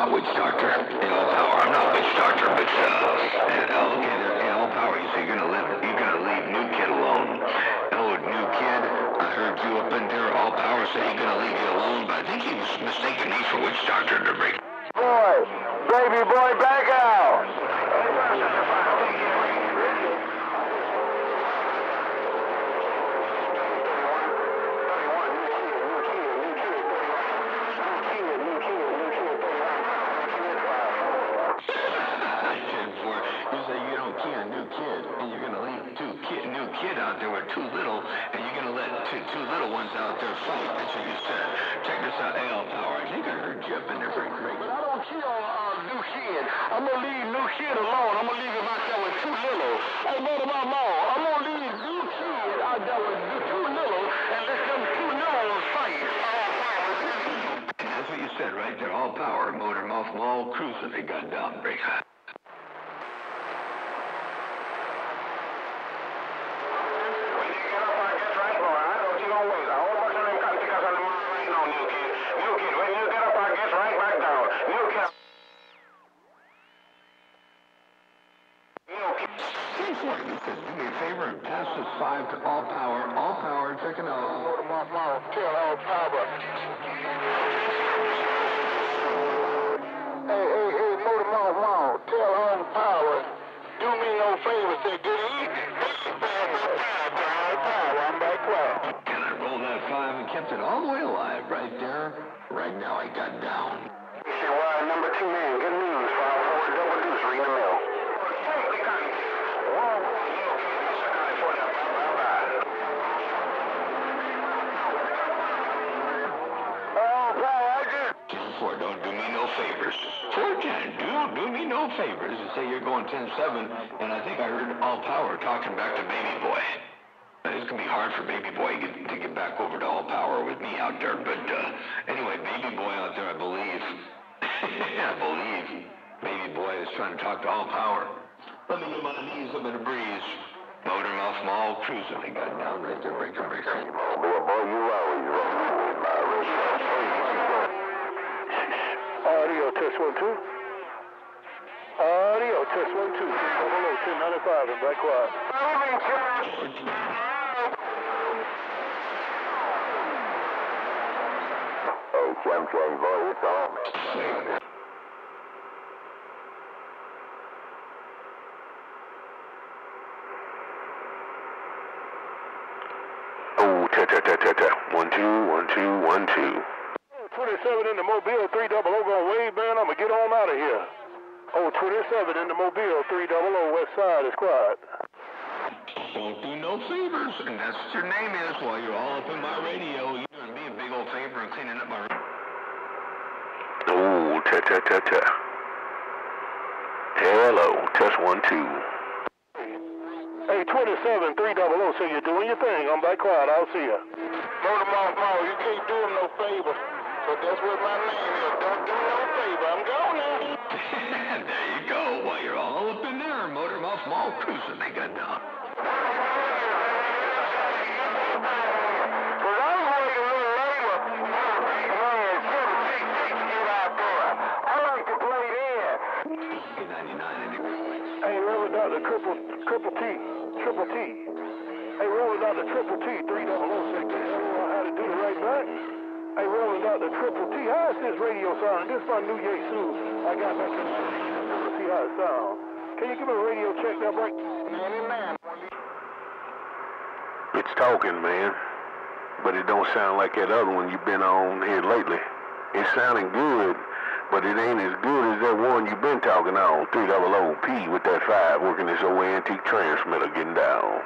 not witch doctor. AL Power. I'm not witch doctor, but uh, and, uh, okay, AL Power. You say you're gonna live. You're gonna leave New Kid alone. Hello, New Kid. I heard you up in there. All Power said he's gonna leave you alone, but I think he was mistaken me for witch doctor to break. Boy, baby boy, back out. You say you don't key a new kid, and you're gonna leave two kid, new kid out there with too little, and you're gonna let two, two ones out there fight. That's what you said. Check this out, AL Power. I think I heard you up in there for great. But I don't kill uh, new kid. I'm gonna leave new kid alone. I'm gonna leave him out there with too little. Hey, my mom, I'm gonna leave new kid out there with too little and let them two little fight. That's what you said right there. All power, motor mouth, mall, cruising. They got down break. Go for it. You said, do me a favor and pass this five to all power. All power, check it out. Motor mouth, mouth, tell all power. Hey, hey, hey, motor mouth, mouth, tell on power. Do me no favor, say good evening. Power, I'm back quiet. And I rolled that five and kept it all the way alive right there. Right now I got down. Say, why, number two man, good news. Five, four, double deuce, ring the mill. Ten four, don't do me no ten, do do me no favors. And say you're going ten seven, and I think I heard all power talking back to baby boy. It's gonna be hard for baby boy get, to get back over to all power with me out there, but uh, anyway, baby boy out there, I believe, I believe, baby boy is trying to talk to all power. Let me get my knees up in a breeze. Motor mouth mall cruising. They got down right there, breaker, breaker. Boy, you always wrong with my radio. Audio test one two. Audio test one two. Ten ninety five and back quiet. Hey, oh, it's on. Oh. One two, one two, one two. 27 in the Mobile, 3 double O gonna wave, man. I'm gonna get on out of here. Oh, 27 in the Mobile, 3 double O west side is quiet. Don't do no favors, and that's what your name is while you're all up in my radio. You're doing me a big old favor and cleaning up my. Oh, ta ta ta ta. Hello, test one two. Hey, 27, 3 double O, so you're doing your thing. I'm back quiet. I'll see ya. Motor mouth, mouth, you can't do him no favor. So that's what my name is. Don't do no favor. I'm going now. there you go. While you're all up in there, motor mouth mall cruising. They got down. Cause I was waiting a little later. Man, shit, shit, shit, shit out there. I like to play there. 99 anyway. Hey, Dr. Triple, Triple T, Triple T. Hey, Reverend Dr. Triple T, 3 double oh I don't know how to do it right back. Hey, Reverend the Triple T, how is this radio sound? This is my new Jesus. I got back in the to see how it sounds. Can you give me a radio check there, break? Man, man. It's talking, man. But it don't sound like that other one you've been on here lately. It's sounding good, but it ain't as good as that one you've been talking on. 3 double O P with that 5 working this old antique transmitter getting down.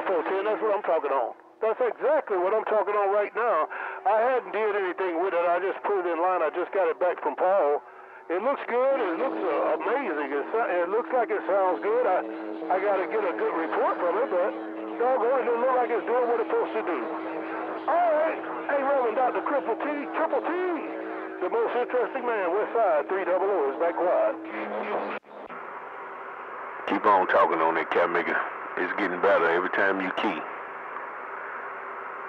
410, that's what I'm talking on. That's exactly what I'm talking on right now. I hadn't did anything with it. I just put it in line. I just got it back from Paul. It looks good. It looks uh, amazing. It, it looks like it sounds good. I I got to get a good report from it, but doggone it, it look like it's doing what it's supposed to do. All right. Hey, Reverend Dr. Triple T, Triple T, the most interesting man, West Side, 3 double O is back wide. Keep on talking on that cat maker. It's getting better every time you key.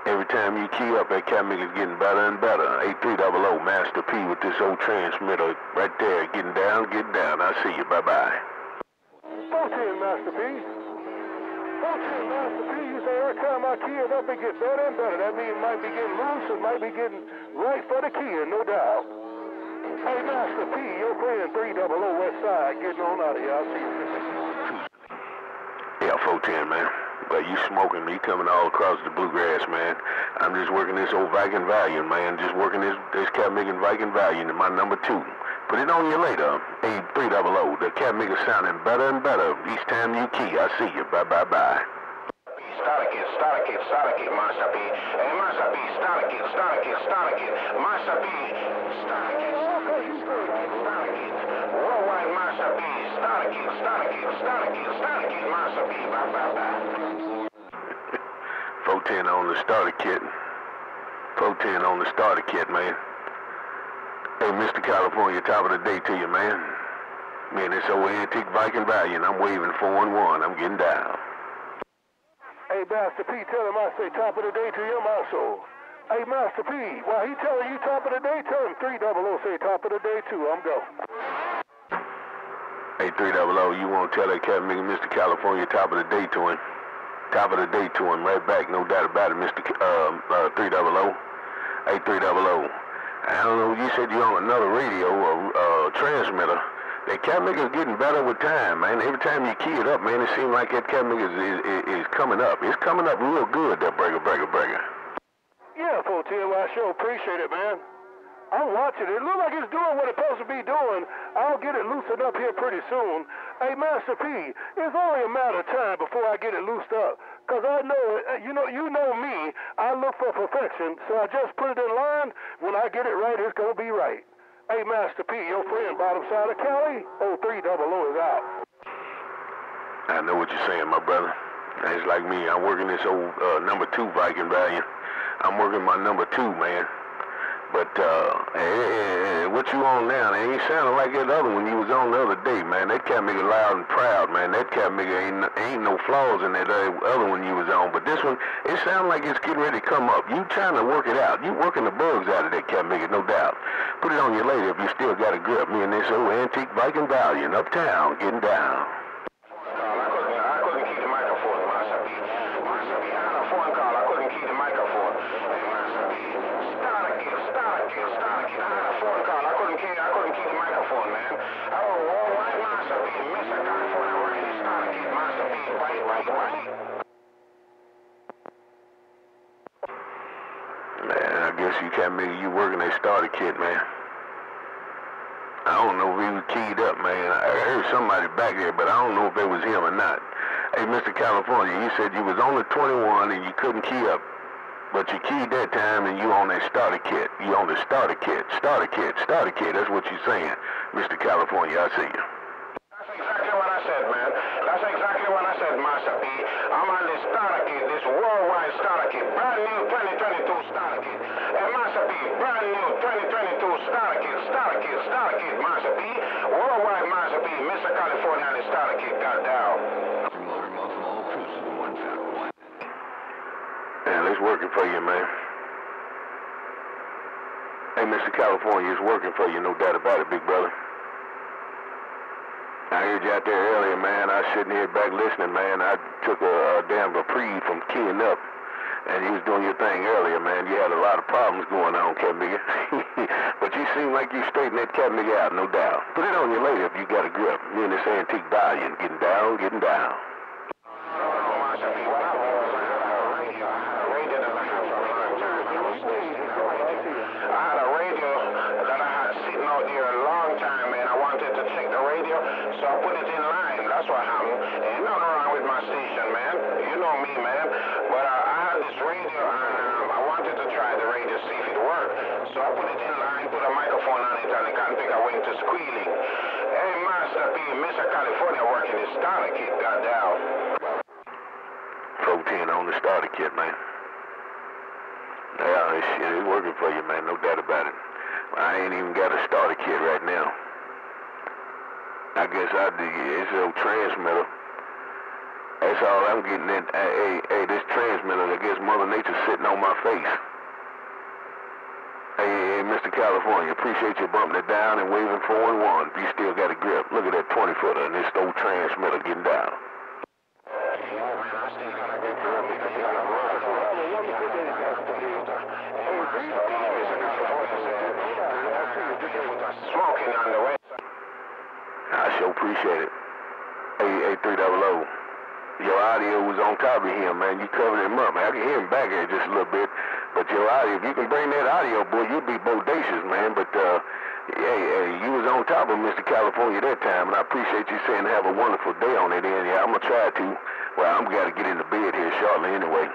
Every time you key up, that cat is getting better and better. 8300 Master P with this old transmitter right there. Getting down, getting down. I see you. Bye-bye. Okay, Master P. Okay, Master P. You say every time I key it up, it get better and better. That means it might be getting loose. It might be getting right for the keying, no doubt. Hey, Master P, your friend 300 West Side getting on out of here. I'll see you. Yeah, 410, man. But you smoking me coming all across the bluegrass, man. I'm just working this old Viking Valiant, man. Just working this this cat making Viking Valiant in my number two. Put it on you later. A300. The cat maker sounding better and better each time you key. I see you. Bye bye bye. Worldwide again, Master P. Bye, bye, bye. 410 on the starter kit. 410 on the starter kit, man. Hey, Mr. California, top of the day to you, man. Man, this old antique Viking Valiant. I'm waving 4 and 1. I'm getting down. Hey, Master P, tell him I say top of the day to him also. Hey, Master P, while he telling you top of the day, tell him 300 say top of the day too. I'm go. Hey, 300, you want to tell that cat nigga Mr. California top of the day to him? Top of the day to him, right back, no doubt about it, Mr. K- uh, uh, 300. Hey, 300. I don't know, you said you're on another radio or uh, transmitter. That cat maker's getting better with time, man. Every time you key it up, man, it seems like that cat maker is, is, is coming up. It's coming up real good, that breaker, breaker, breaker. Yeah, 410, well, I sure appreciate it, man. I'm watching it. It looks like it's doing what it's supposed to be doing. I'll get it loosened up here pretty soon. Hey, Master P, it's only a matter of time before I get it loosed up. Because I know, uh, you know, you know me. I look for perfection, so I just put it in line. When I get it right, it's going to be right. Hey, Master P, your friend bottom side of Cali, 0300 is out. I know what you're saying, my brother. It's like me. I'm working this old uh, number two Viking Valiant. I'm working my number two, man. But uh, hey, hey, what you on now? It ain't sounding like that other one you was on the other day, man. That cat nigga loud and proud, man. That cat nigga ain't ain't no flaws in that other one you was on. But this one, it sounds like it's getting ready to come up. You trying to work it out. You working the bugs out of that cat nigga, no doubt. Put it on you later if you still got a grip. Me and this old antique Viking Valiant uptown getting down. Call. I couldn't, I couldn't keep the microphone, Master P. Master P, I had a phone call. I couldn't keep the microphone. Hey, Master P, start again, start again, start again. I had a phone call. I couldn't keep, I couldn't keep the microphone, man. Oh, worldwide Master P, Mr. California, right? Start again, Master P, right, right, right. Man, I guess you can't make you working that starter kit, man. I don't know if he was keyed up, man. I heard somebody back there, but I don't know if it was him or not. Hey, Mr. California, you said you was only 21 and you couldn't key up. But you keyed that time and you on that starter kit. You on the starter kit, starter kit, starter kit. That's what you're saying, Mr. California. I see you. That's exactly what I said, man. That's exactly what I said, Master P. I'm on this starter kit, this worldwide starter kit, brand new 2022 starter kit. Hey, Master P, brand new 2022 starter kit, starter kit, starter kit, Master P. Worldwide Master P, Mr. California on the starter kit, got down. Motor mouth all cruises in one fat one. Man, it's working for you, man. Hey, Mr. California, it's working for you, no doubt about it, big brother. I heard you out there earlier, man. I was sitting here back listening, man. I took a, a damn reprieve from keying up, and you was doing your thing earlier, man. You had a lot of problems going on, cat nigga. but you seem like you straightened that cat nigga out, no doubt. Put it on you later if you got a grip. Me and this antique valiant getting down, getting down. Oh, Master P, what happened was I had a radio. I had a radio that I had for a long time. I was stationed in a radio. I had a radio that I had sitting out there a long time, man. I wanted to check the radio, so I put it in line. That's what happened. Ain't nothing wrong with my station, man. You know me, man. But uh, I had this radio, and um, I wanted to try the radio, see if it worked. So I put it in line, put a microphone on it, and the cotton picker went to squealing. Hey, Master P, Mr. California working his starter kit, goddamn. Protein on the starter kit, man. Yeah, is working for you, man. No doubt about it. I ain't even got a starter kit right now. I guess I. Yeah, it's a transmitter. That's all I'm getting at. Hey, hey, hey, this transmitter, I guess Mother Nature's sitting on my face. Hey, hey, Mr. California, appreciate you bumping it down and waving four and one. You still got a grip. Look at that 20 footer and this old transmitter getting down. Smoking on the way. I sure appreciate it. Hey, hey, 300. Your audio was on top of him, man. You covered him up, man. I can hear him back here just a little bit. But your audio, if you can bring that audio, boy, you'd be bodacious, man. But, uh, hey, hey, you was on top of Mr. California that time, and I appreciate you saying have a wonderful day on it. And, yeah, I'm going to try to. Well, I'm got to get into bed here shortly anyway.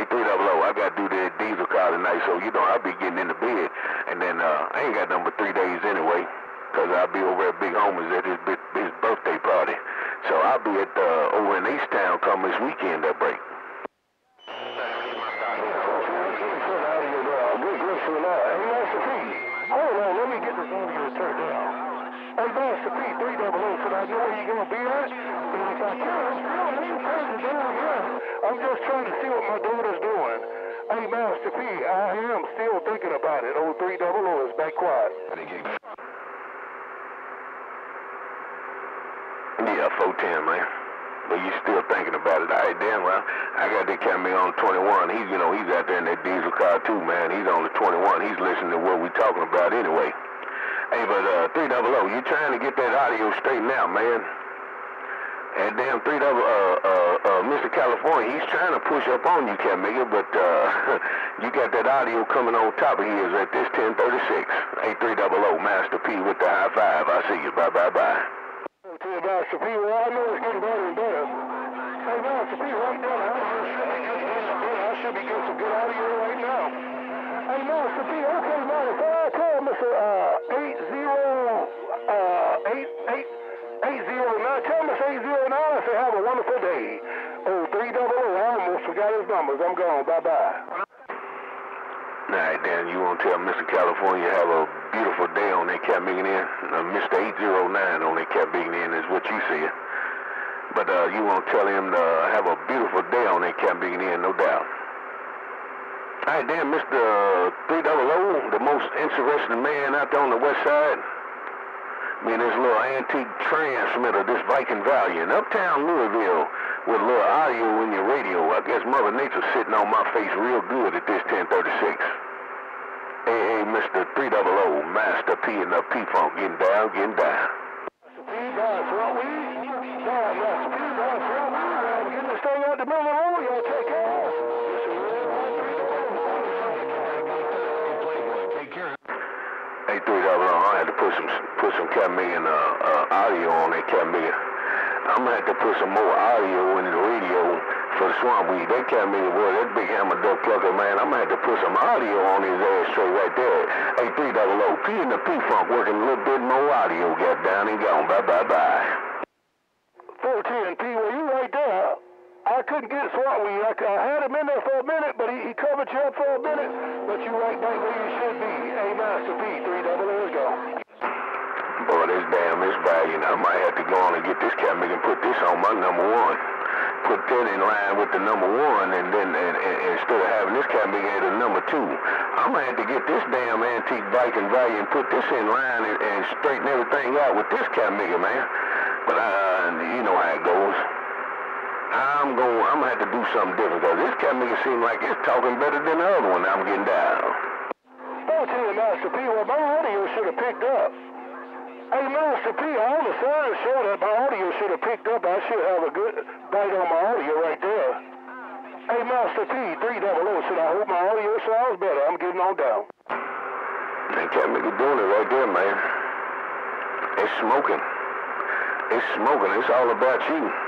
Hey, 300, I got to do that diesel car tonight, so, you know, I'll be getting into bed. And then, uh, I ain't got number three days anyway, because I'll be over at Big Homer's at his, his birthday party. So I'll be at, uh, over in East Town come this weekend that break. Hold on, let me get this audio turned down. Hey, Master P, 300, said I know where you're going to be at? And if I can, I'm ain't turned down yet. I'm just trying to see what my daughter's doing. Hey, Master P, I am still thinking about it. Oh, 300 is back quiet. Yeah, 410, man. But you still thinking about it. All right, damn well. I got that Camry on 21. He's, you know, he's out there in that diesel car too, man. He's on the 21. He's listening to what we talking about anyway. Hey, but uh, 300, you trying to get that audio straightened out, man. And damn, 300, uh, uh, uh, Mr. California, he's trying to push up on you, Camilla, but uh, you got that audio coming on top of his at this 1036. Hey, 300, Master P with the high five. I see you. Bye, bye, bye. To Master P, well, I know it's getting better and better. Hey, P, right now, the audio should be getting better and. I should be getting some good audio right now. Hey, Master P, okay, man, if I call Mr. Uh, 80, uh, 8, 8, 809, tell Mr. 809 I say have a wonderful day. Oh, 300, I almost forgot his numbers. I'm gone. Bye-bye. All right, Dan, you want to tell Mr. California have a beautiful day on that Biggin Inn? Uh, Mr. 809 on that Biggin Inn is what you said. But uh, you want to tell him to have a beautiful day on that Biggin Inn, no doubt. All right, Dan, Mr. 300, the most interesting man out there on the west side. Me and this little antique transmitter, this Viking Valiant, uptown Louisville, with a little audio in your radio. I guess Mother Nature's sitting on my face real good at this 1036. Hey, hey, Mr. 300, Master P and the P-Funk. Getting down, getting down. Master P, that's what we, yeah, Master P, that's what we, man. Getting this thing out the middle of the road, y'all take care. Hey, 300, I had to put some put some Cat Million uh, uh, audio on that Cat I'm gonna have to put some more audio in the radio for the swamp weed. That Cat Million boy, that big hammer duck plucker, man, I'm gonna have to put some audio on his ass straight right there. Hey, 300, P and the P-Funk working a little bit more audio. Got down and gone. Bye, bye, bye. 410 P, well, you right there. I couldn't get swamp weed. I, I had him in there for a minute, but he, he covered you up for a minute. But you right back where you should be. Hey, Master P, 300, let's go. Boy, this damn is bad, you know. I might have to go on and get this cat and put this on my number one. Put that in line with the number one, and then and, and, and instead of having this cat at a number two, I'm gonna have to get this damn antique Viking value and put this in line and, and straighten everything out with this cat man. But uh, you know how it goes. I'm going. I'm gonna have to do something different because this cat seems like it's talking better than the other one. I'm getting down. 410 Master P, well, my radio should have picked up. Hey, Master P, all the signs show that my audio should have picked up. I should have a good bite on my audio right there. Hey, Master P, 300, said I hope my audio sounds better. I'm getting on down. That cat doing it right there, man. It's smoking. It's smoking. It's all about you.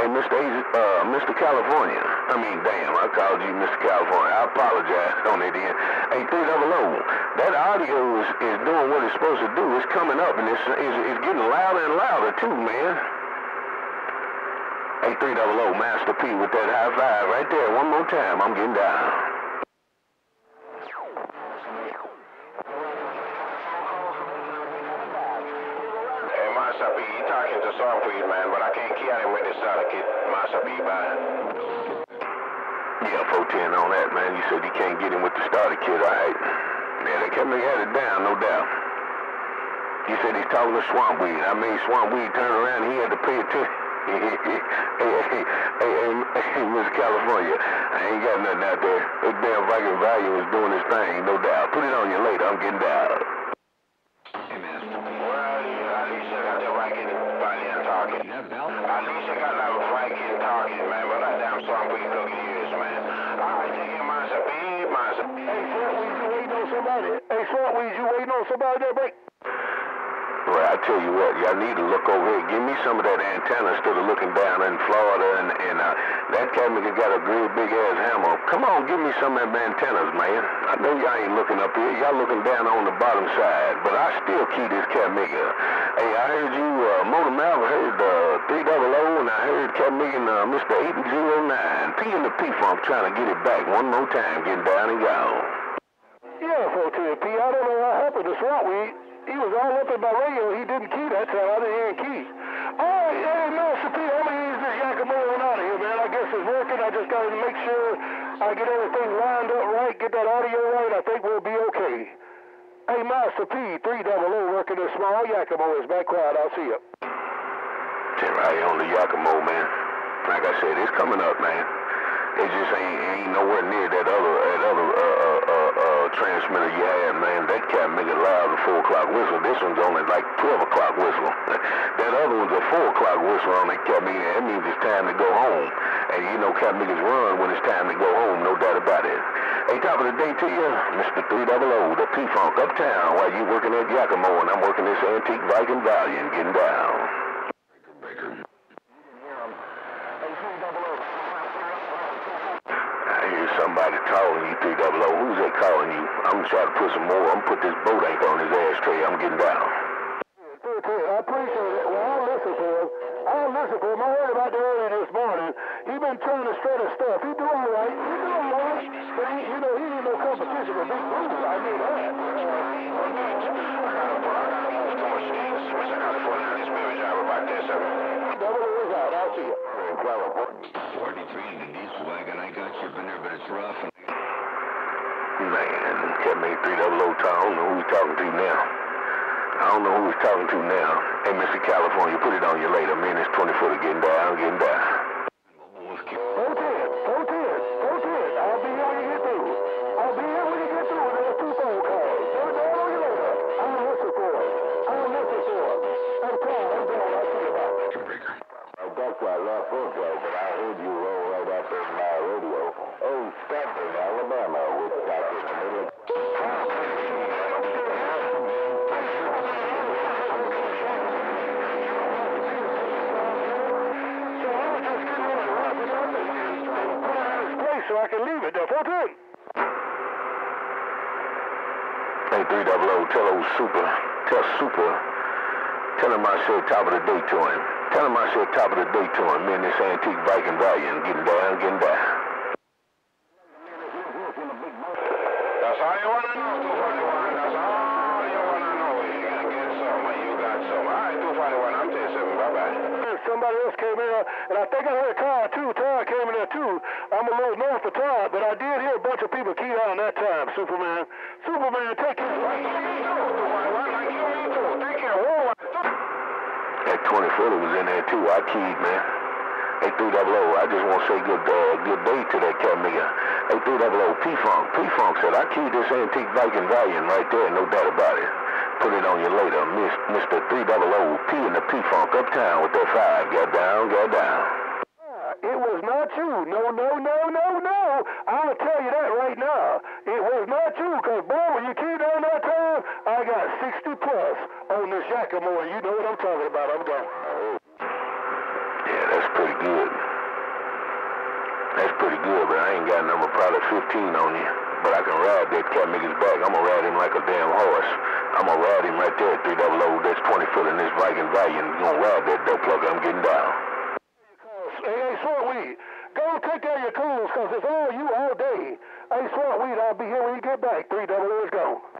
Hey, Mr. Asia, uh, Mr. California. I mean, damn, I called you Mr. California. I apologize on it then. Hey, 300, that audio is, is doing what it's supposed to do. It's coming up, and it's, it's, it's getting louder and louder, too, man. Hey, 300, Master P with that high five right there. One more time. I'm getting down. Master P. He talking to Swampweed, man, but I can't kill him with this other kid, Master P. Bye. Yeah, 410 on that, man. You said you can't get him with the starter kit, all right. Yeah, they kept me had it down, no doubt. You said he's talking to Swamp Weed. I mean, Swamp Weed turned around, he had to pay attention. hey, hey, hey, hey, hey, Miss California, I ain't got nothing out there. This damn Viking Value is doing his thing, no doubt. Put it on you later. I'm getting down. Somebody? Well, I tell you what, y'all need to look over here. Give me some of that antenna instead of looking down in Florida and, and uh, that nigga got a great big ass hammer. Come on, give me some of them antennas, man. I know y'all ain't looking up here. Y'all looking down on the bottom side, but I still key this cat nigga. Hey, I heard you, uh, Motor Mouth, heard uh, 300, and I heard Cat and uh, Mr. 809. P and the P-Funk trying to get it back one more time, getting down and gone. Yeah, 410 P. I don't know what happened to Swampweed. He was all up in my radio. He didn't key that time. I didn't hear him key. Right, hey, Master P, I'm going to use this Yakimo one out of here, man. I guess it's working. I just got to make sure I get everything lined up right, get that audio right. I think we'll be okay. Hey, Master P, 3 double O working the small Yakimo is back quiet. I'll see you. Tim, I on the Yakimo, man. Like I said, it's coming up, man. It just ain't ain't nowhere near that other that other uh, uh, uh, transmitter you had, man. That cat make it loud at four o'clock whistle. This one's only like twelve o'clock whistle. that other one's a four o'clock whistle on that meter. That means it's time to go home. And you know cat meters run when it's time to go home, no doubt about it. Hey, top of the day to you, Mr. 300, the P-Funk uptown while you working at Yakimo and I'm working this antique Viking Valiant getting down. I hear somebody calling you, 300. Who's that calling you? I'm gonna try to put some more. I'm gonna put this boat anchor on his ashtray. I'm getting down. I appreciate it. Well, I'll listen to him. I'll listen to him. I heard about that earlier this morning. He been trying to straight his stuff. He do all right. He do all right. But he, you know, he ain't no competition with Big Blue. I know that. Double O is out. I'll see 43 in the diesel wagon. I got you up in there, but it's rough. Man, cat made 300 I don't know who he's talking to now. I don't know who he's talking to now. Hey, Mr. California, put it on you later. Man, this 20 footer getting down, getting down. So I can leave it there. 410. Hey, 300, tell old Super, tell Super, tell him I said top of the day to him. Tell him I said top of the day to him. Me and this antique Viking Valiant getting down, getting down. That's all you want to know, 241. That's all you want to know. You got to get some, and you got some. All right, 241. I'm telling you, bye-bye. Somebody else came in, uh, and I think I heard Todd too. Todd came in there too. I'm a little north of Todd, but I did hear a bunch of people key on that time. Superman, Superman, take it. That 20 footer was in there too. I keyed, man. Hey, 300, I just want to say good uh, good day to that cat nigga. Hey, 300, P-Funk. P-Funk said, I keyed this antique Viking Valiant right there, no doubt about it. Put it on you later. Miss, Mr. 300, P and the P-Funk uptown with that five. Got down, got down. It was not you. No, no, no, no, no. I'll tell you that right now. It was not you, because, boy, when you keyed on that time, I got 60 plus on this Yakimo, and you know what I'm talking about. I'm done. Yeah, that's pretty good. That's pretty good, but I ain't got number probably 15 on you. But I can ride that cat nigga's back. I'm gonna ride him like a damn horse. I'm gonna ride him right there, 300. That's 20 foot in this Viking Valiant. You gonna ride that dope plug. I'm getting down. Hey, hey, Sweet, go take care of your cools, because it's all you all day. Hey, Sweet, I'll be here when you get back. 3 double O is gone.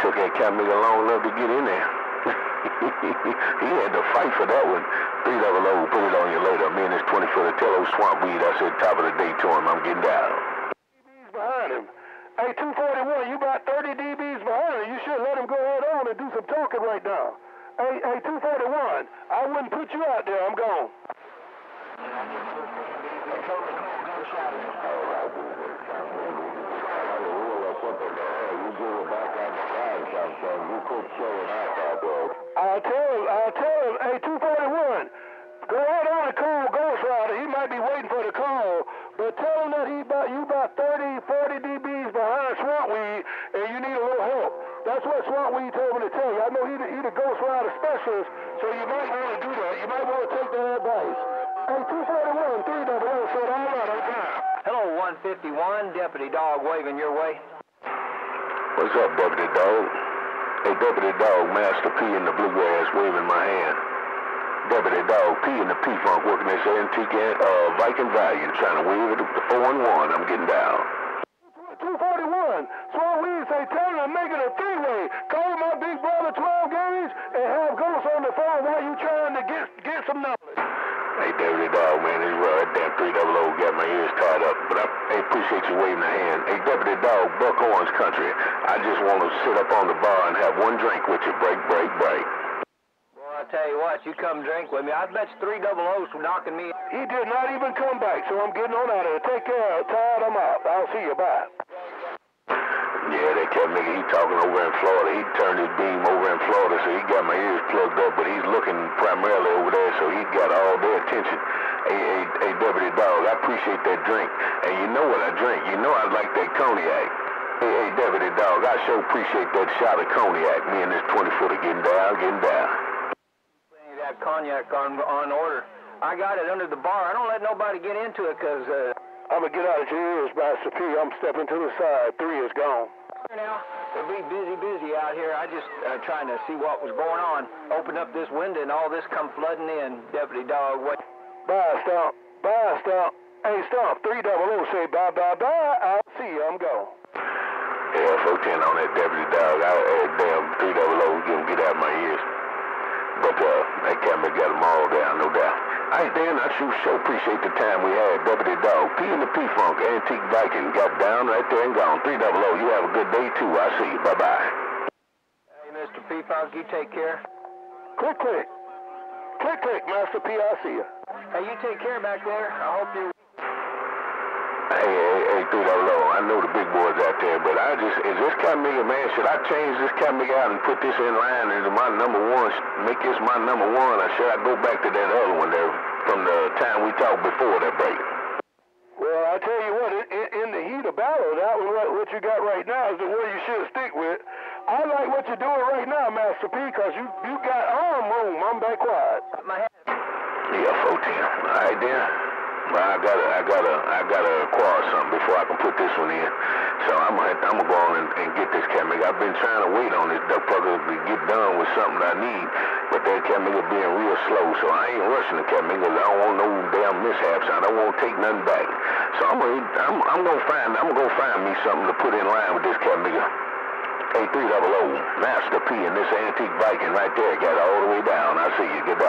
You took that cat nigga long enough to get in there. he had to fight for that one. Three double O, put it on you later. Me and this 20 footer Tello swamp weed. I said top of the day to him. I'm getting down. DBs behind him. Hey, 241, you about 30 DBs behind him. You should let him go ahead on and do some talking right now. Hey, hey, 241, I wouldn't put you out there. I'm gone. I'll tell him, I'll tell him, hey, 241, go ahead on and call Ghost Rider. He might be waiting for the call, but tell him that he about, you about 30, 40 dBs behind Swamp Weed, and you need a little help. That's what Swamp Weed told me to tell you. I know he the, he the Ghost Rider specialist, so you might want to do that. You might want to take that advice. Hey, 241, 3 double oh, O, said all right, I'm down. Hello, 151. Deputy Dog waving your way. What's up, Deputy Dog? Hey, Deputy Dog, Master P in the bluegrass waving my hand. Deputy Dog, P in the P-Funk working this antique uh, Viking Valiant, trying to wave it the 4 and 1. I'm getting down. 241. Swamp Weed say, tell him I'm making a three-way. Call my big brother 12 gauge and have Ghost on the phone while you trying to get get some knowledge. Hey, Deputy Dog, man, damn 3 double O got my ears tied up. But I hey, appreciate you waving a hand. Hey, Deputy Dog, Buck Orange Country. I just want to sit up on the bar and have one drink with you. Break, break, break. Well, I tell you what, you come drink with me. I bet you three double O's for knocking me. He did not even come back, so I'm getting on out of here. Take care. Tired, I'm out. I'll see you. Bye. Yeah, that cat nigga, he talking over in Florida. He turned his beam over in Florida, so he got my ears plugged up, but he's looking primarily over there, so he got all their attention. Hey, hey, hey, Deputy Dog, I appreciate that drink. And you know what I drink. You know I like that cognac. Hey, hey, Deputy Dog, I sure appreciate that shot of cognac. Me and this 20-footer getting down, getting down. That cognac on, on order. I got it under the bar. I don't let nobody get into it because, uh, I'm going to get out of your ears, Master P. I'm stepping to the side. Three is gone. Now, it'll be busy, busy out here. I just uh, trying to see what was going on. Open up this window and all this come flooding in. Deputy Dog, what? Bye, Stomp. Bye, Stomp. Hey, Stomp. Three double O say bye, bye, bye. I'll see you. I'm gone. Yeah, 410 on that Deputy Dog. I had damn 3 double O, get him get out my ears. But uh, that camera got them all down, no doubt. Right, Dan, I sure, sure appreciate the time we had. Deputy Dog, P and the P-Funk, Antique Viking, got down right there and gone. 3 double O, you have a good day too. I see you. Bye-bye. Hey, Mr. P-Funk, you take care. Click, click. Click, click, Master P. I see you. Hey, you take care back there. I hope you... Hey, hey, hey, 3 double O, I know the big there, but I just, is this Camiga, man, should I change this Camiga out and put this in line as my number one, make this my number one, or should I go back to that other one there from the time we talked before that break? Well, I tell you what, in, in, in the heat of battle, that one, what, what you got right now is the one you should stick with. I like what you're doing right now, Master P, because you, you got arm room. I'm back quiet. My head... Yeah, 14. All right, then. Well, I gotta, I gotta, I gotta acquire something before I can put this one in. So I'm gonna, I'm gonna go on and, and get this Camiga. I've been trying to wait on this duck fucker to get done with something I need, but that Camiga being real slow. So I ain't rushing the Camiga. I don't want no damn mishaps. I don't want to take nothing back. So I'm gonna, I'm, I'm gonna find, I'm gonna go find me something to put in line with this Camiga. A300, Master P, and this antique Viking right there got all the way down. I see you. Good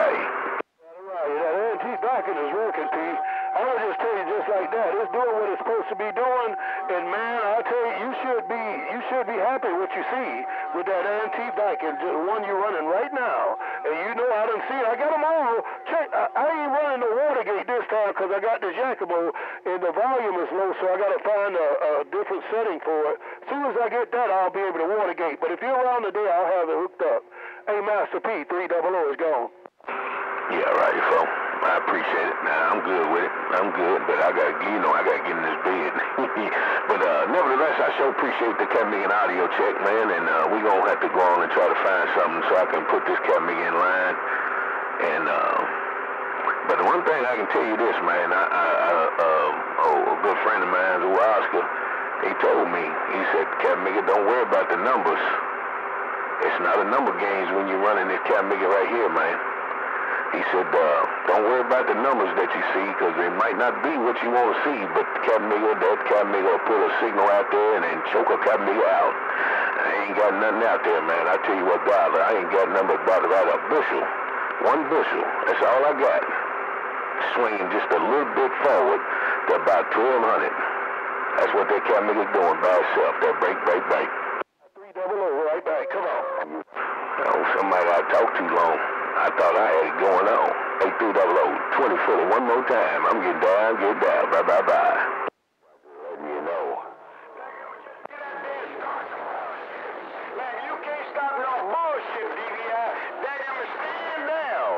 to be doing, and man, I tell you, you should be you should be happy what you see with that antique backing, the one you're running right now. And you know I done see it. I got them all. Check. I, I ain't running the Watergate this time because I got the Giacomo, and the volume is low, so I got to find a, a different setting for it. As soon as I get that, I'll be able to Watergate. But if you're around today, I'll have it hooked up. Hey, Master P, 3 double O is gone. Yeah, right, so I appreciate it. Nah, I'm good with it. I'm good, but I gotta, you know, I gotta get in this bed. but uh, nevertheless, I sure appreciate the Camiga audio check, man, and uh, we gonna have to go on and try to find something so I can put this Camiga in line. And uh, but the one thing I can tell you this, man, I, I, I uh, oh, a good friend of mine, who Oscar, he told me, he said, Camiga, don't worry about the numbers. It's not a number games when you're running this Camiga right here, man. He said, uh, don't worry about the numbers that you see because they might not be what you want to see, but Capmiga, that Capmiga will put a signal out there and then choke a Capmiga out. I ain't got nothing out there, man. I tell you what, Garver, I ain't got nothing but about, about a bushel. One bushel. That's all I got. Swinging just a little bit forward to about 1200. That's what that cat nigga's doing by itself. That break, break, break. Three double O, right back. Come on. Oh, somebody I talked too long. I thought I had it going on. 8300, 20 footer, one more time. I'm getting down, get down. Bye, bye, bye. Letting you know. Man, you can't stop no bullshit, DVI. Dadgummit, stand down.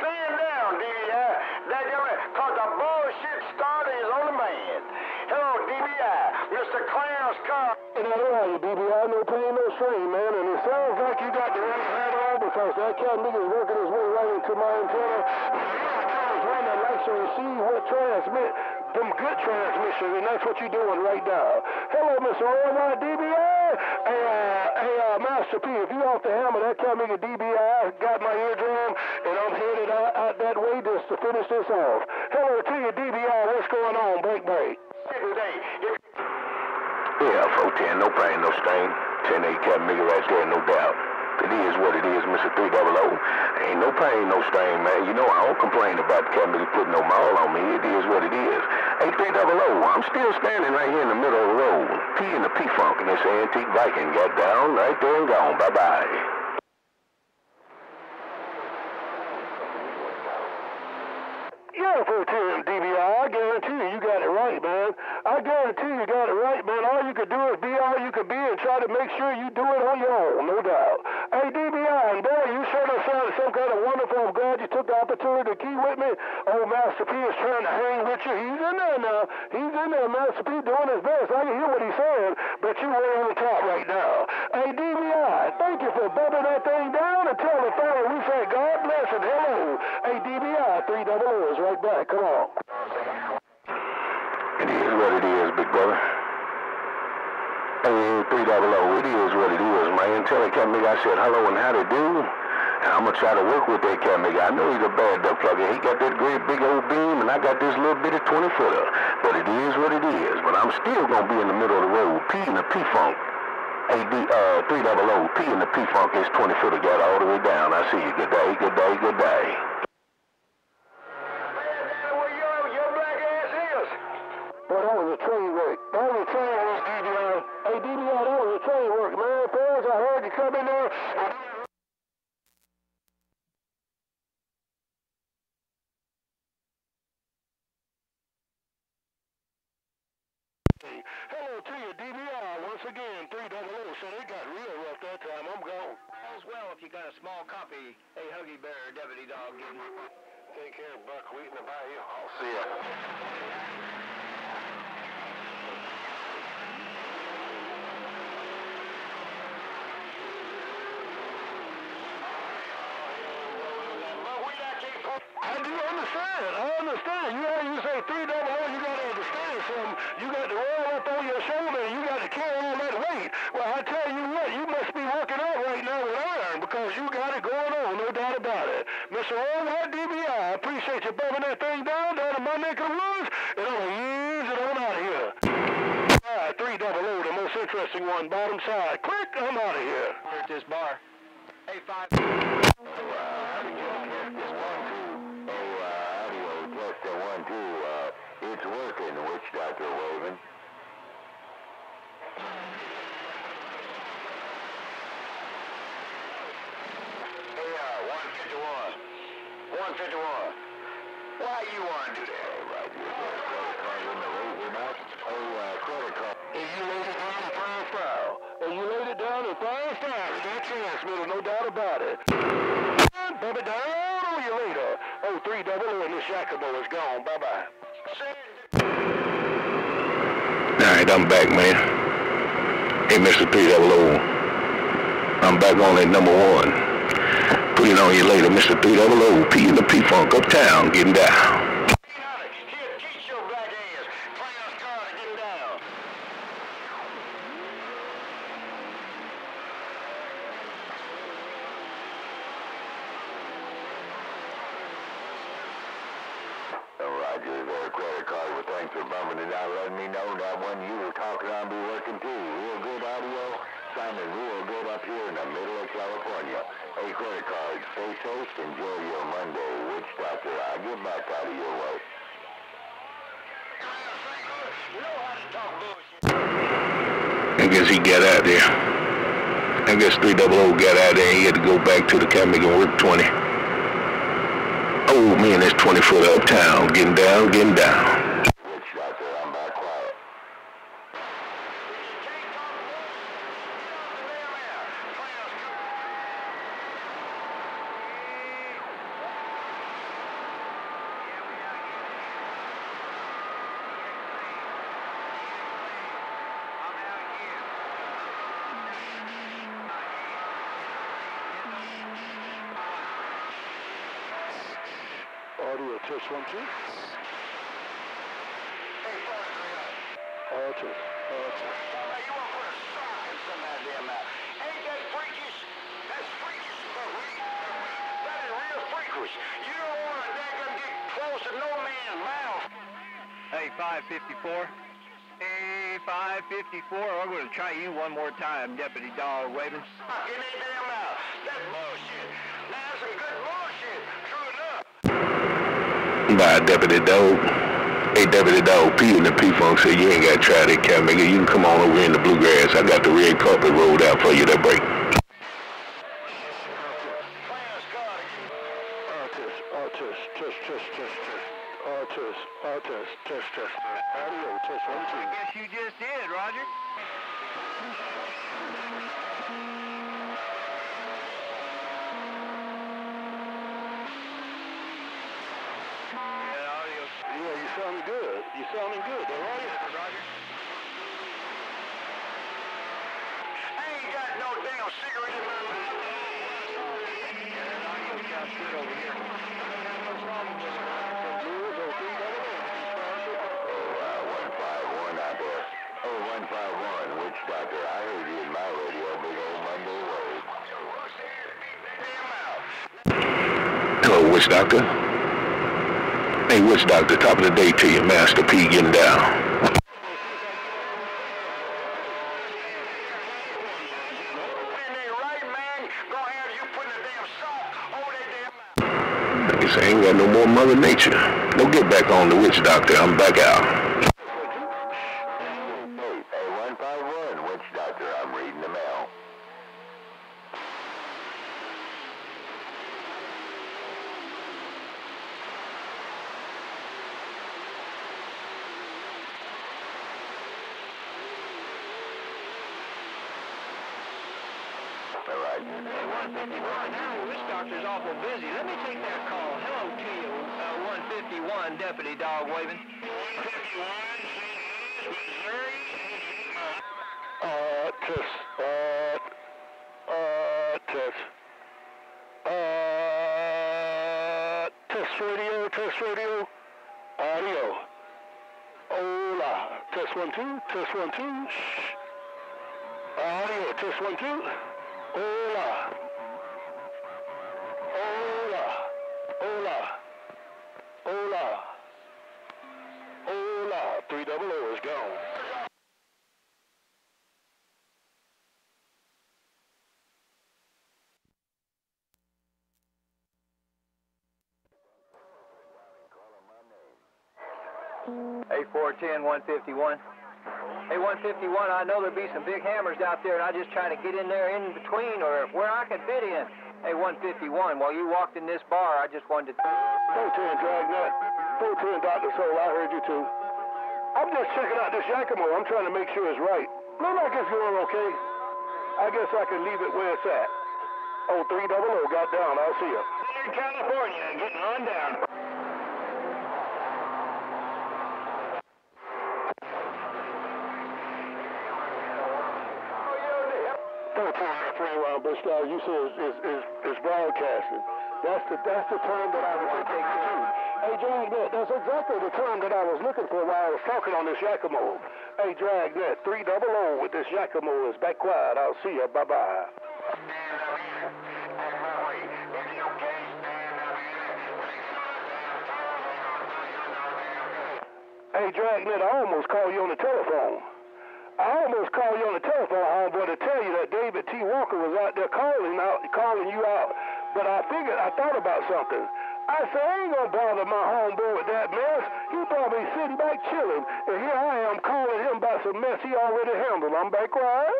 Stand down, DVI. Dadgummit, cause the bullshit starter is on the man. Hello, DVI. Mr. Clarence Carr. And I know you, DBI, no pain, no strain, man. And it sounds like you got the right hat on because that cat nigga working my antenna. One that likes to receive what transmit them good transmissions, and that's what you're doing right now. Hello, Mr. Worldwide DBI. Hey, uh, hey, uh, Master P, if you off the hammer, that cat nigga DBI got my eardrum, and I'm headed out, out that way just to finish this off. Hello to you, DBI. What's going on? Break, break. Yeah, 410, no pain, no strain. 10 8 cat nigga right there, no doubt. It is what it is, Mr. 300. Ain't no pain, no strain, man. You know, I don't complain about cat nigga putting no maul on me. It is what it is. Hey, 300, I'm still standing right here in the middle of the road. P and the P-Funk and this antique Viking got down right there and gone. Bye-bye. Yeah, for Tim DBI, I guarantee you, you got it right, man. I guarantee you got it right, man. All you could do is be all you could be and try to make sure you do it on your own, no doubt. Hey, DBI, and boy, you sure done sounded some kind of wonderful. I'm glad you the key with me. Oh, Master P is trying to hang with you. He's in there now. He's in there, Master P, doing his best. I can hear what he's saying, but you way on the top right now. Hey, DBI, thank you for bumping that thing down and tell the family we say God bless and hello. Hey, DBI, three double O's right back. Come on. It is what it is, big brother. Hey, 300, it is what it is, man. Tell nigga I said hello and how to do. And I'm gonna try to work with that cat nigga. I know he's a bad duck plugger. He got that great big old beam, and I got this little bitty 20 footer. But it is what it is. But I'm still gonna be in the middle of the road. P and the P funk. AD, uh, 300, P and the P funk is 20 footer got all the way down. I see you. Good day, good day, good day. 151. 151. Why you want to do that? Oh, uh, credit card. And you laid it down in fine style. And you laid it down in fine style. You got transmitter, no doubt about it. It down on you later. Oh, three double O and this Yakimo is gone. Bye-bye. All right, I'm back, man. Hey, Mr. 300. I'm back on at number one. It on you later, Mr. 300. P in the P-Funk uptown, getting down. To the cabin and work 20. Oh man, that's 20 foot uptown. Getting down, getting down. Witch Doctor, I'm back quiet. Audio test one, two. Audio test, audio test. you want to put a sock in some of them out. Ain't that freakish? That's freakish, but we, that is real freakish. You don't want to daggum get close to no man's mouth. Hey, 554. Hey, 554. I'm going to try you one more time, Deputy Dog Waving. Sock in damn. That's bullshit. Now, that's some good bullshit. True enough. By Deputy Dog. Hey, Deputy Dog P and the P-Funk said you ain't got to try that cat, nigga. You can come on over in the bluegrass. I got the red carpet rolled out for you that break. Clarence Carter. Artist, artist, test, test, test, test. Artist, artist, test, test. Audio, test one, two. Guess you just did, Roger. Yeah, audio. Yeah, you sounding good. You sounding good, all right? Roger. I ain't got no damn cigarette in my mouth. Audio sounds good over here. Yours or three double O. Uh, 151 out there. Oh, 151, Witch Doctor. I heard you in my radio, big old Monday Road. Witch Doctor. Hey, Witch Doctor, top of the day to you. Master P getting down. I ain't got no more Mother Nature. Don't get back on the Witch Doctor. I'm back out. One, two. Shh. Audio, test one, two. Hola. Hola. Hola. Hola. Hola. Three double O is gone. Hey, 410, 151. Hey, 151, I know there'll be some big hammers out there, and I just try to get in there in between or where I can fit in. Hey, 151, while you walked in this bar, I just wanted to... 410 Dragnet. 410 Dr. Soul, I heard you too. I'm just checking out this Yakimo. I'm trying to make sure it's right. Look like it's going okay. I guess I can leave it where it's at. Oh, 300 got down. I'll see you. in California, getting on down. That around, Bush Dog. You said is, is, is, is broadcasting. That's the that's the term that I was looking for. Hey, drag Dragnet, that's exactly the term that I was looking for while I was talking on this Yakimo. Hey, drag Dragnet, 300 with this Yakimo is back quiet. I'll see you. Bye-bye. Hey, Dragnet, I almost called you on the telephone. I almost called you on the telephone, homeboy, to tell you that David T. Walker was out there calling out, calling you out. But I figured, I thought about something. I said, I ain't gonna bother my homeboy with that mess. He probably sitting back chilling, and here I am calling him about some mess he already handled. I'm back quiet.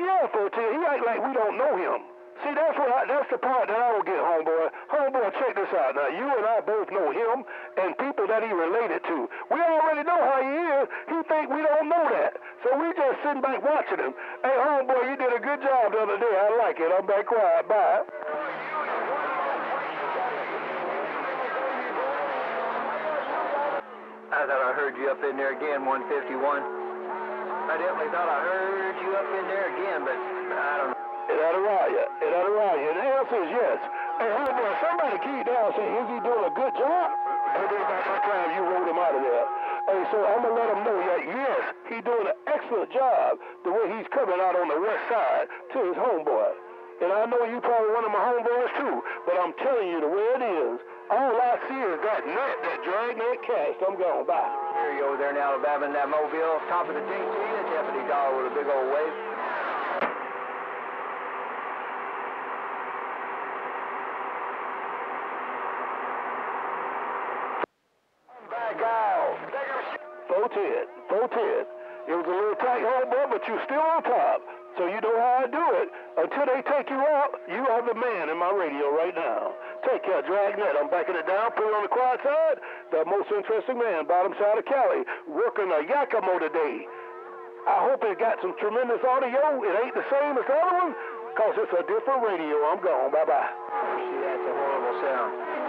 Yeah, 14. He act like we don't know him. See, that's what I, that's the part that I don't get, homeboy. Homeboy, check this out. Now, you and I both know him and people that he related to. We already know how he is. He think we don't know that. So we just sitting back watching him. Hey, homeboy, you did a good job the other day. I like it. I'm back quiet. Bye. I thought I heard you up in there again, 151. I definitely thought I heard you up in there again, but I don't know. It had a riot. It had a riot. The answer is yes. Hey, homeboy, somebody keyed down and say, is he doing a good job? And that time, you rolled him out of there. Hey, so I'm to let him know that, yes, he's doing an excellent job the way he's coming out on the west side to his homeboy. And I know you probably one of my homeboys too, but I'm telling you the way it is, all I see is that net, that dragnet cast. I'm going, by. Here you over there in Alabama in that mobile, top of the to you, Deputy Dollar with a big old wave. 410, It was a little tight home run, but you're still on top. So you know how I do it. Until they take you out, you are the man in my radio right now. Take care, Dragnet. I'm backing it down, put it on the quiet side. The most interesting man, bottom side of Cali, working a Yakimo today. I hope it got some tremendous audio. It ain't the same as the other one, because it's a different radio. I'm gone. Bye-bye. That's a horrible sound.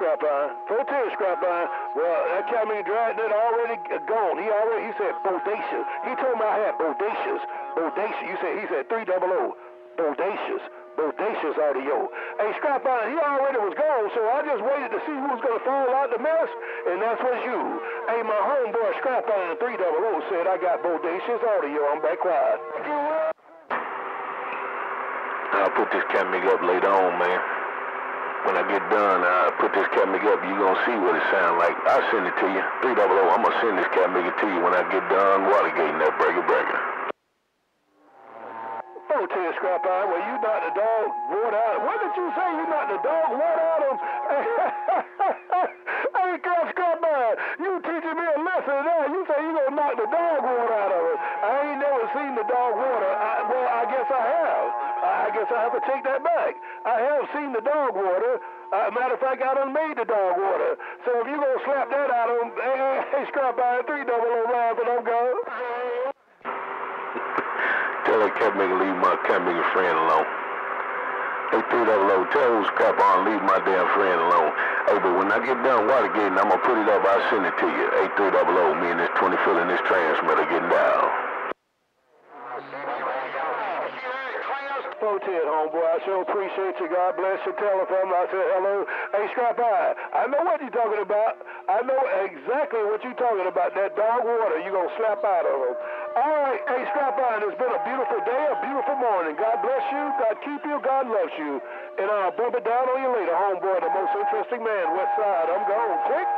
Scrap iron. 410 scrap iron. Well, that Camry Dragnet already gone. He already, he said bodacious. He told me I had bodacious. Bodacious. You said, he said 300. Bodacious. Bodacious audio. Hey, scrap iron, he already was gone, so I just waited to see who was going to fall out the mess, and that's was you. Hey, my homeboy scrap iron 300 said I got bodacious audio. I'm back quiet. I'll put this Camry up later on, man. When I get done, I'll put this Camry up. you to see what it sound like. I'll send it to you. 300, I'm to send this Camry to you when I get done watergating that breaker breaker. 410 scrap iron, well, you knocked the dog water out. What did you say? You knocked the dog water out of hey, Scrap Scrap iron, you teaching me a lesson now. You say you to knock the dog water out of it. I ain't never seen the dog water. Guess I have to take that back. I have seen the dog water. Uh, matter of fact, I done made the dog water. So if you're going to slap that out him, hey, hey, Scrap Iron, 3 double O rounds and I'm gone. Tell that cat nigga leave my cat nigga friend alone. Hey, three double O, tell who's crap on, leave my damn friend alone. Hey, but when I get done watergating, I'm gonna put it up, I'll send it to you. Hey, three double O, me and this 20 foot in this transmitter getting down. 410, homeboy. I sure appreciate you. God bless your telephone. I said hello. Hey, Scrap Eye, I know what you're talking about. I know exactly what you're talking about. That dog water you're going to slap out of them. All right. Hey, Scrap Eye, it's been a beautiful day, a beautiful morning. God bless you. God keep you. God loves you. And I'll bump it down on you later, homeboy. The most interesting man, West Side. I'm gone. Quick.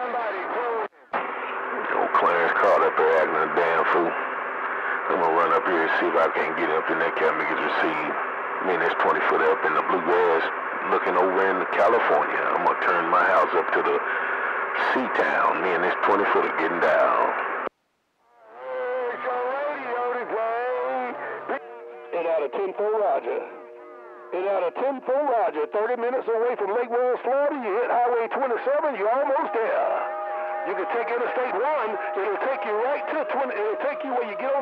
Somebody. Old Clarence caught up there acting a damn fool. I'm gonna run up here and see if I can get up in that cat nigga's receive. Me and this 20 foot up in the bluegrass looking over into California. I'm gonna turn my house up to the sea town. Me and this 20 footer getting down. It's a radio to play. It out of 10 Roger. It out of 10 Roger. 30 minutes away from Lake Wales, Florida. You hit Highway 27. You're almost there. You can take Interstate 1. It'll take you right to 20. It'll take you where you get on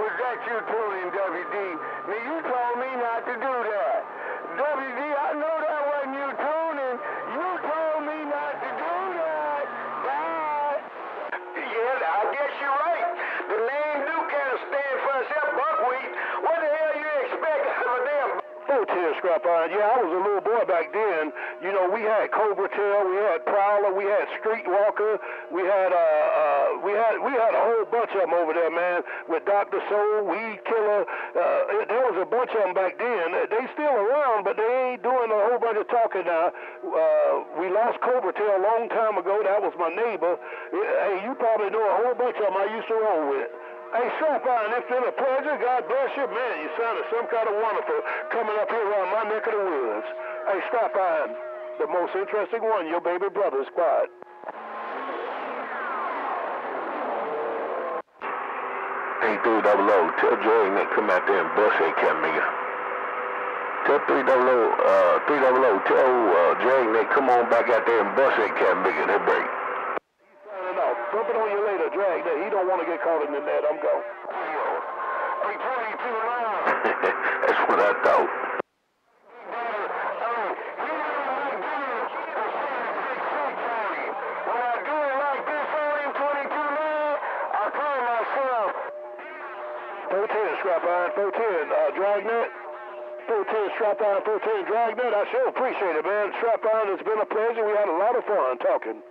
Was that you tuning, WD? Now, you told me not to do that. WD, I know that wasn't you tuning. You told me not to do that. Bye. Yeah, I guess you're right. The name do kind of stand for itself, buckwheat. What the hell you expect out of a damn... Oh, tear scrap iron. Yeah, I was a little boy back then. You know, we had Cobra Tail, we had Prowler, we had Streetwalker, we had uh, uh we had we had a whole bunch of them over there, man. With Dr. Soul, Weed Killer. Uh, there was a bunch of them back then. They still around, but they ain't doing a whole bunch of talking now. Uh, we lost Cobra Tail a long time ago. That was my neighbor. Hey, you probably know a whole bunch of them I used to roll with. Hey, Strap Iron, it's been a pleasure. God bless you. Man, you sounded some kind of wonderful coming up here around my neck of the woods. Hey, Strap Iron, the most interesting one, your baby brother's quiet. Hey, 300, tell Jordan to come out there and bust that cat nigga. Tell 300, uh, 300, tell uh, Jordan to come on back out there and bust that cat nigga. That break. Signing. Bump it on you later, drag that. He don't want to get caught in the net. I'm gone. Hey, 22 now. That's what I thought. When I do it like this on him, 22 now, I call myself 410, Strap Iron, 410, uh, Dragnet. 410, Strap Iron, 410, Dragnet. I sure appreciate it, man. Strap Iron, it's been a pleasure. We had a lot of fun talking.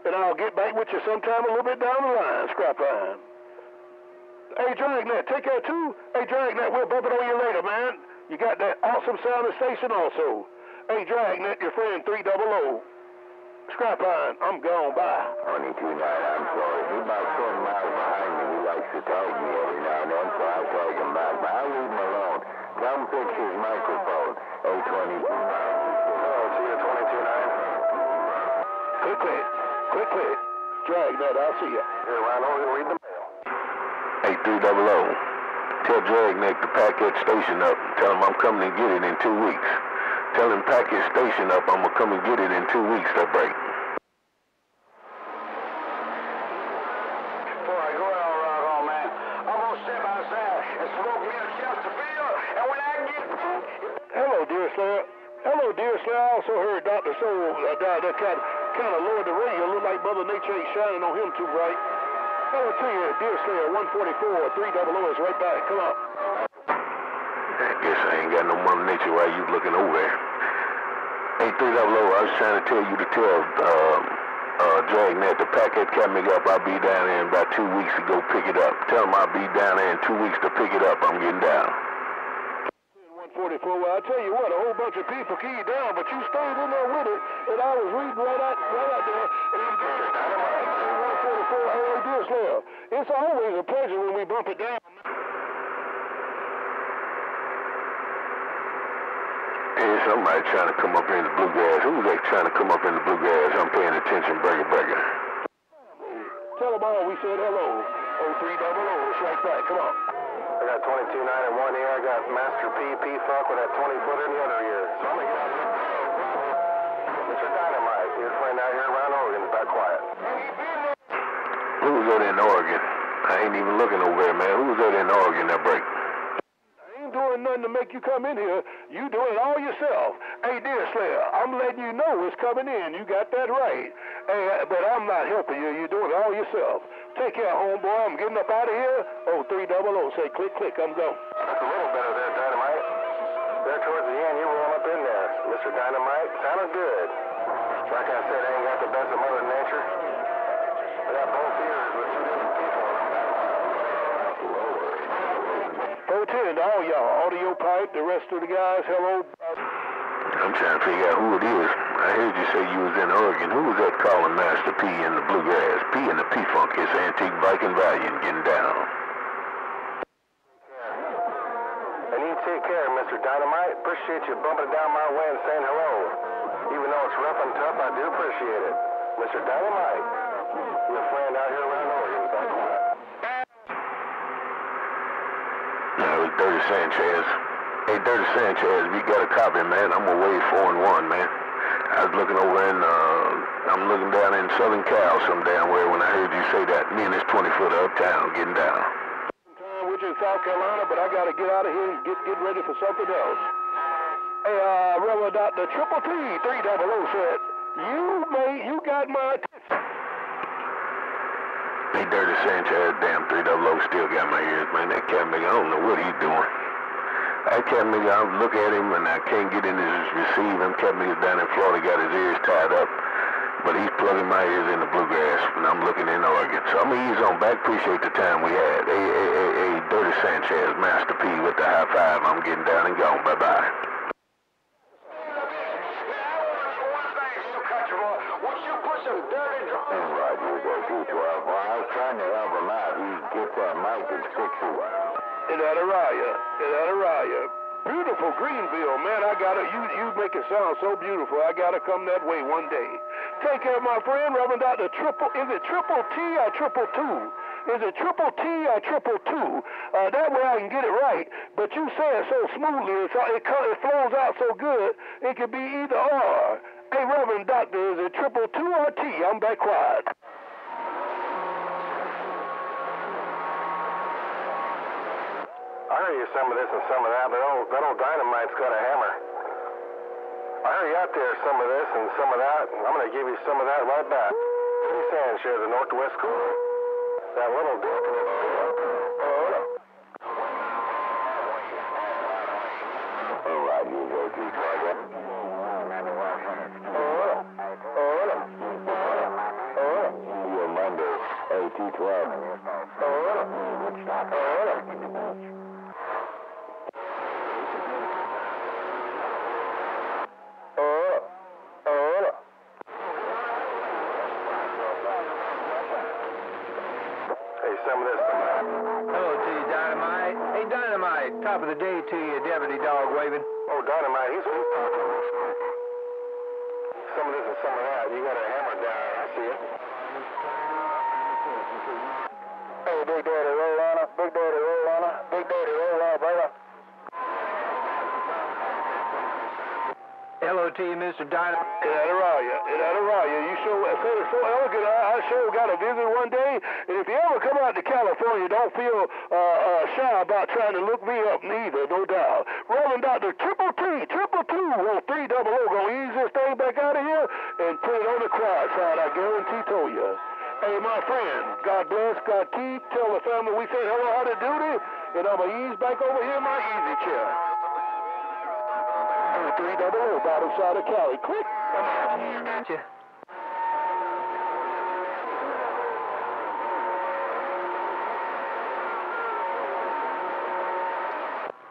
And I'll get back with you sometime a little bit down the line, Scrap Iron. Hey, Dragnet, take care too. Hey, Dragnet, we'll bump it on you later, man. You got that awesome sounding station also. Hey, Dragnet, your friend 300. Scrap Iron, I'm gone. Bye. 22 night, I'm sorry. He's about 20 miles behind me. He likes to tag me every now and then, so I tag him back. But I'll leave him alone. Tell him fix his microphone. Hey, 22 miles. Oh, see you 22 night. Click, Click, click. Dragnet, I'll see you. Here, Ron, over read the mail. Hey, 300, tell Dragnet to pack that station up. Tell him I'm coming to get it in two weeks. Tell him pack his station up. I'm gonna come and get it in two weeks. That break. Before I go out, rock on, man, I'm gonna step outside and smoke me a Chesterfield, and when I get Hello, dear Slayer. Hello, dear Slayer. I also heard Dr. Soul uh, down there kind of, lowered the radio. Look like Mother Nature ain't shining on him too bright. Hello to you, dear Slayer. 144, 300 is right back. Come on. I guess I ain't got no mother nature while you looking over there. Hey, 300, I was trying to tell you to tell um, uh, Dragnet to pack that Catmig up. I'll be down there in about two weeks to go pick it up. Tell him I'll be down there in two weeks to pick it up. I'm getting down. 144. Well, I tell you what, a whole bunch of people keyed down, but you stayed in there with it, and I was reading right out, right out there. And you did it. 144. Hey, dear Slayer. It's always a pleasure when we bump it down. Hey, somebody trying to come up in the bluegrass. Who's that trying to come up in the bluegrass? I'm paying attention, breaker, breaker. Tell them all we said hello. 0300, it's right back. Come on. Got 22 9 in one ear. I got Master P P Fuck with that 20 foot in the other ear. So I'm gonna get out. Mr. Dynamite, your friend out here around Oregon, It's back quiet. Who's that in Oregon? I ain't even looking over there, man. Who's that in Oregon that break? Doing nothing to make you come in here. You doing it all yourself. Hey, dear Slayer, I'm letting you know it's coming in. You got that right. Hey, but I'm not helping you. You're doing it all yourself. Take care, homeboy. I'm getting up out of here. Oh, 300. Say click, click. I'm gone. That's a little better there, Dynamite. There towards the end, you roll up in there. Mr. Dynamite, sounded good. Like I said, I ain't got the best of Mother Nature. I got both ears with two different people. Lower. 410 to all y'all. Audio pipe, the rest of the guys, hello. I'm trying to figure out who it is. I heard you say you was in Oregon. Who was that calling Master P in the bluegrass? P in the P-Funk, his antique Viking Valiant getting down. And you take care, Mr. Dynamite. Appreciate you bumping down my way and saying hello. Even though it's rough and tough, I do appreciate it. Mr. Dynamite, your friend out here around Oregon. Back quiet. No, it was Dirty Sanchez. Hey, Dirty Sanchez, we got a copy, man. I'm away four and one, man. I was looking over in, uh, I'm looking down in Southern Cal some damn where when I heard you say that. Me and this 20 foot uptown getting down. Which is South Carolina, but I got to get out of here and get get ready for something else. Hey, uh, Reverend Doctor Triple T Three Double O said, "You made, you got my attention." Hey, Dirty Sanchez, damn 3 double O still got my ears, man. That cat I don't know what he's doing. That kept nigga, I look at him and I can't get in his receive. Him cat nigga down in Florida got his ears tied up. But he's plugging my ears in the bluegrass, and I'm looking in Oregon. So I'm gonna ease on back. Appreciate the time we had. Hey, hey, hey, hey, Dirty Sanchez, Master P with the high five. I'm getting down and gone. Bye bye. Would you put some dirty And Roger, go T12. Well, I was trying to help him out. He gets that mic and sticks it. In Adaraya, in Adaraya. Beautiful Greenville, man. I gotta you you make it sound so beautiful. I gotta come that way one day. Take care, my friend, Reverend Doctor Triple. Is it triple T or triple two? Is it triple T or triple two? Uh, that way I can get it right. But you say it so smoothly, it's, it co- it flows out so good. It could be either or. Hey, Reverend Doctor, is it triple two or T? I'm back quiet. spare you some of this and some of that. That old, that old dynamite's got a hammer. I hear out there some of this and some of that. I'm going to give you some of that right back. What are you saying, Sheriff? The Northwest Corps? That little dick in Hello to you, Dynamite. Hey, Dynamite. Top of the day to you, Deputy Dog waving. Oh, dynamite. He's he's talking. Some of this and some of that. You got a hammer down. I see it. Hey, Big Daddy, roll on her. Big Daddy, roll on her. Big Daddy, roll on her, brother. Hello to you, Mr. Dynamite. In Adaraya, in Adaraya, you show so, so elegant. I, I sure got to visit one day. And if you ever come out to California, don't feel uh, uh, shy about trying to look me up neither, no doubt. Reverend Doctor Triple T, Triple Two on three double O, gonna ease this thing back out of here and put it on the quiet side. I guarantee to you. Hey, my friend, God bless, God keep. Tell the family we said hello, how to duty, and I'm gonna ease back over here in my easy chair. Three double O, bottom side of Cali. Quick. Gotcha.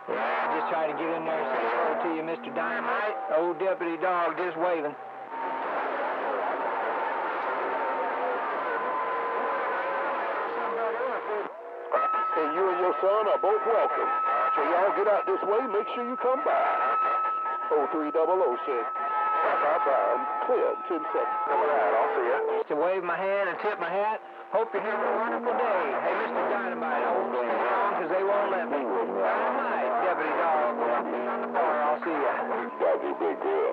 Just trying to get in there and say hello to you, Mr. Dynamite. Old Deputy Dog just waving. And you and your son are both welcome. So y'all get out this way, make sure you come by. Oh, three double oh O said, bye bye. I'm clear, 10 seconds. Come on, I'll see you. To wave my hand and tip my hat. Hope you're having a wonderful day. Hey, Mr. Dynamite, I won't stay long because they won't let me. Dynamite, Deputy Dog. I'll see ya. Got you big deal.